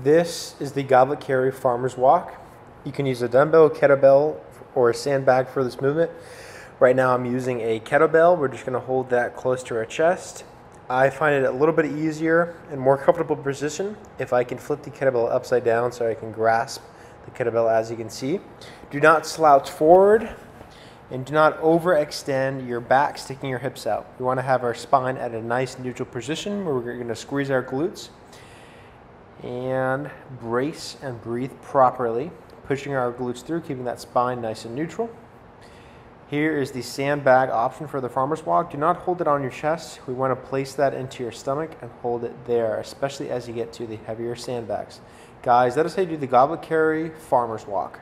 This is the Goblet Carry Farmer's Walk. You can use a dumbbell, kettlebell, or a sandbag for this movement. Right now I'm using a kettlebell. We're just gonna hold that close to our chest. I find it a little bit easier and more comfortable position if I can flip the kettlebell upside down so I can grasp the kettlebell as you can see. Do not slouch forward and do not overextend your back, sticking your hips out. We wanna have our spine at a nice neutral position where we're gonna squeeze our glutes and brace and breathe properly, pushing our glutes through, keeping that spine nice and neutral. Here is the sandbag option for the farmer's walk. Do not hold it on your chest. We want to place that into your stomach and hold it there, especially as you get to the heavier sandbags. Guys, that is how you do the goblet carry farmer's walk.